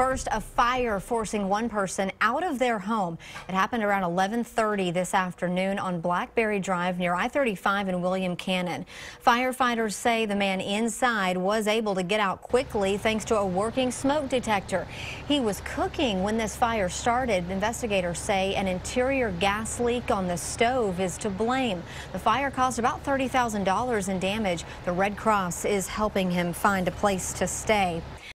First, a fire forcing one person out of their home. It happened around 1130 this afternoon on Blackberry Drive near I-35 and William Cannon. Firefighters say the man inside was able to get out quickly thanks to a working smoke detector. He was cooking when this fire started. Investigators say an interior gas leak on the stove is to blame. The fire caused about $30,000 in damage. The Red Cross is helping him find a place to stay.